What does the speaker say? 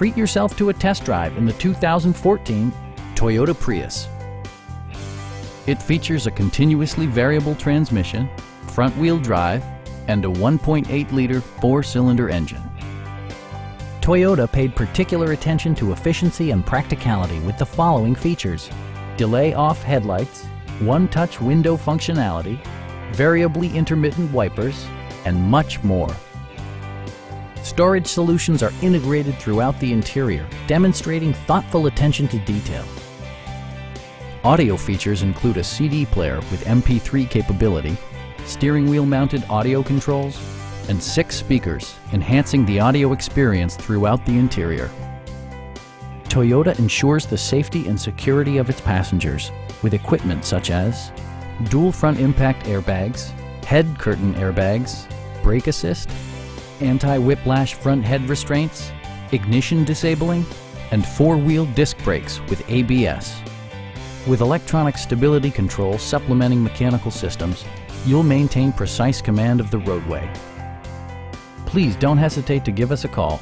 treat yourself to a test drive in the 2014 Toyota Prius. It features a continuously variable transmission, front-wheel drive, and a 1.8-liter four-cylinder engine. Toyota paid particular attention to efficiency and practicality with the following features. Delay off headlights, one-touch window functionality, variably intermittent wipers, and much more. Storage solutions are integrated throughout the interior, demonstrating thoughtful attention to detail. Audio features include a CD player with MP3 capability, steering wheel mounted audio controls, and six speakers, enhancing the audio experience throughout the interior. Toyota ensures the safety and security of its passengers with equipment such as dual front impact airbags, head curtain airbags, brake assist, anti-whiplash front head restraints, ignition disabling, and four-wheel disc brakes with ABS. With electronic stability control supplementing mechanical systems, you'll maintain precise command of the roadway. Please don't hesitate to give us a call